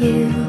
you.